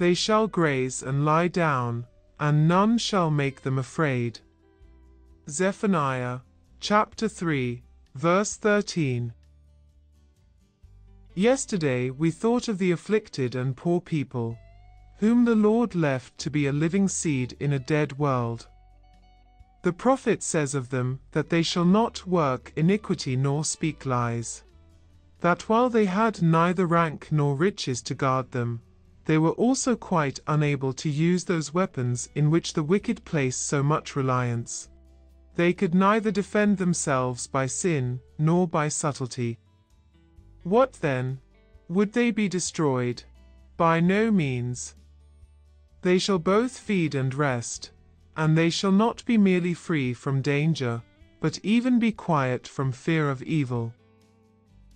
They shall graze and lie down, and none shall make them afraid. Zephaniah chapter 3, verse 13. Yesterday we thought of the afflicted and poor people, whom the Lord left to be a living seed in a dead world. The prophet says of them that they shall not work iniquity nor speak lies. That while they had neither rank nor riches to guard them, they were also quite unable to use those weapons in which the wicked place so much reliance. They could neither defend themselves by sin nor by subtlety. What then? Would they be destroyed? By no means. They shall both feed and rest, and they shall not be merely free from danger, but even be quiet from fear of evil.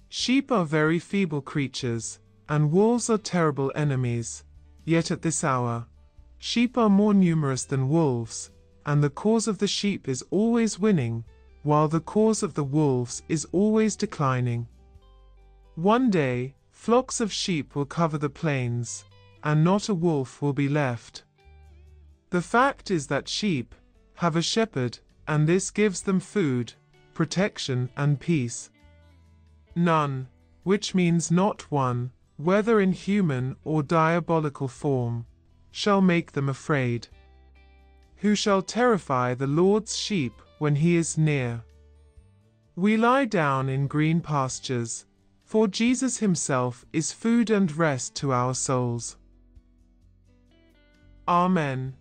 Sheep are very feeble creatures, and wolves are terrible enemies. Yet at this hour, sheep are more numerous than wolves, and the cause of the sheep is always winning, while the cause of the wolves is always declining. One day, flocks of sheep will cover the plains, and not a wolf will be left. The fact is that sheep have a shepherd, and this gives them food, protection, and peace. None, which means not one, whether in human or diabolical form, shall make them afraid. Who shall terrify the Lord's sheep when he is near? We lie down in green pastures for Jesus himself is food and rest to our souls. Amen.